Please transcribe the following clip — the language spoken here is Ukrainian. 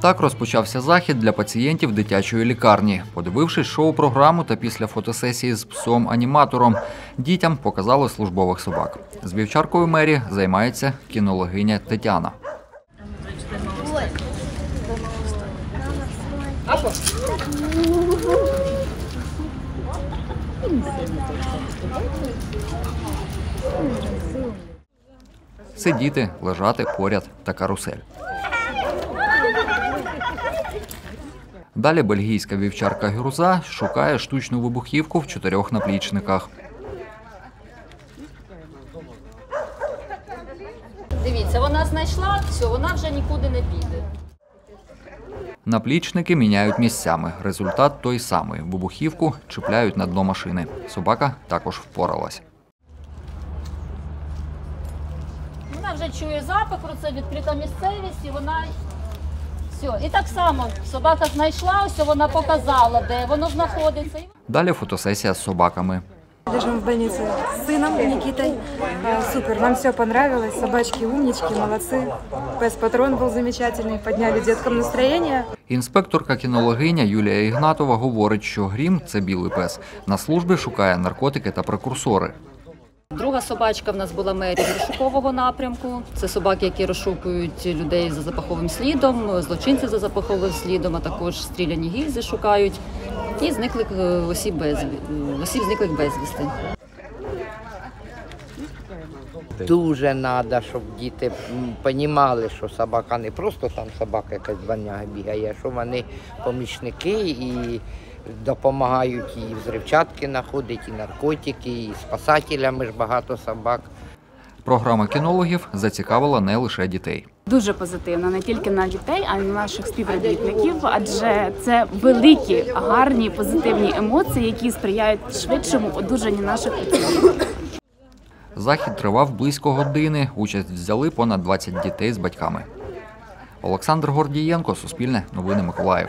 Так розпочався захід для пацієнтів дитячої лікарні. Подивившись шоу-програму та після фотосесії з псом-аніматором, дітям показали службових собак. З вівчаркою Мері займається кінологиня Тетяна. Сидіти, лежати поряд та карусель. Далі бельгійська вівчарка Гюрза шукає штучну вибухівку в чотирьох наплічниках. Дивіться, вона знайшла, все, вона вже нікуди не піде. Наплічники міняють місцями. Результат той самий. Вибухівку чіпляють на дно машини. Собака також впоралась. Вона вже чує запах, це відкрита місцевість, і вона. Все. І так само собака знайшла, все вона показала, де воно знаходиться. І Далі фотосесія з собаками. Лежим в больнице с сыном Никитой. Э, Супер, нам все понравилось. Собачки умнички, молодцы. Пес-патрон был замечательный, подняли деткам настроение. Інспекторка кінологиня Юлія Ігнатова говорить, що грім це білий пес. На службі шукає наркотики та прекурсори. Друга собачка в нас була мері розшукового напрямку. Це собаки, які розшукують людей за запаховим слідом, злочинців за запаховим слідом, а також стріляні гільзи шукають. І зниклих е, осіб без осіб зниклих безвісти. Дуже треба, щоб діти розуміли, що собака не просто там собака якась баняга бігає, а що вони помічники і допомагають і взривчатки знаходити, і наркотики, і спасателями ж багато собак. Програма кінологів зацікавила не лише дітей. дуже позитивно не тільки на дітей, а й на наших співробітників, адже це великі, гарні, позитивні емоції, які сприяють швидшому одужанні наших пацієнтів. Захід тривав близько години. Участь взяли понад 20 дітей з батьками. Олександр Гордієнко, Суспільне, Новини Миколаїв.